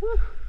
Whew.